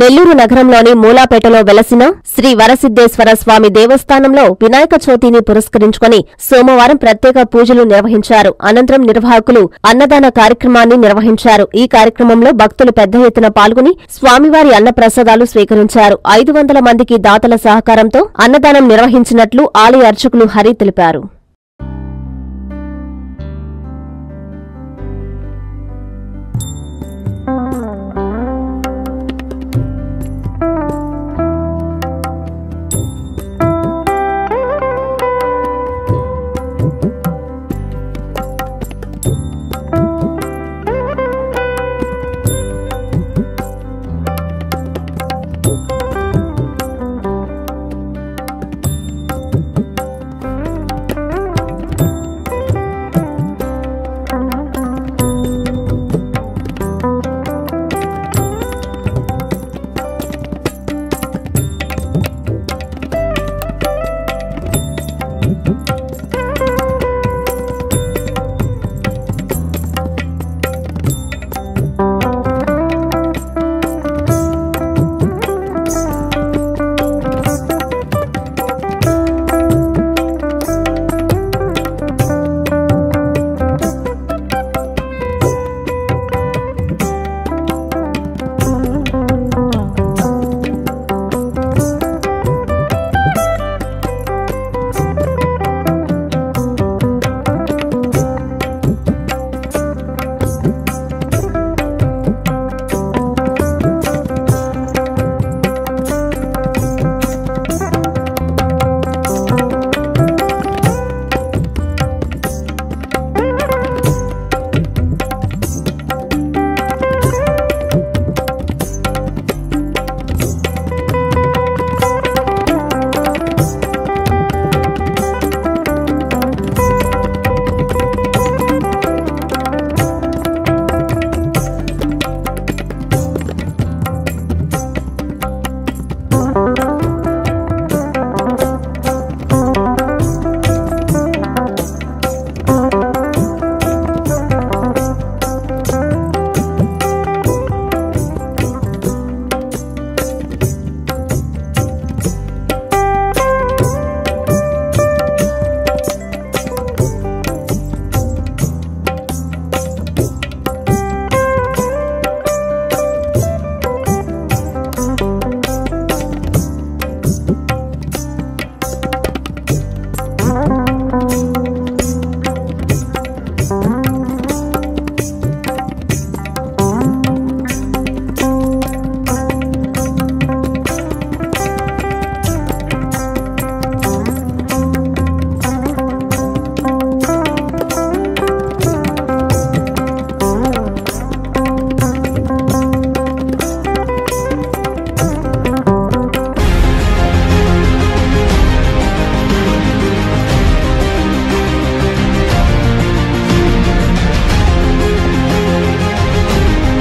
నెల్లూరు నగరంలోని మూలాపేటలో వెలసిన శ్రీ వరసిద్దేశ్వర స్వామి దేవస్థానంలో వినాయక చవితిని పురస్కరించుకుని సోమవారం ప్రత్యేక పూజలు నిర్వహించారు. అనంతరం నిర్వాహకులు అన్నదాన కార్యక్రమాన్ని నిర్వహించారు. ఈ కార్యక్రమంలో భక్తులు పెద్ద ఎత్తున పాల్గొని స్వామివారి అన్నప్రసాదాలు స్వీకరించారు. ఐదు వందల మందికి దాతల సహకారంతో అన్నదానం నిర్వహించినట్లు ఆలయ అర్చకులు హరి తెలిపారు.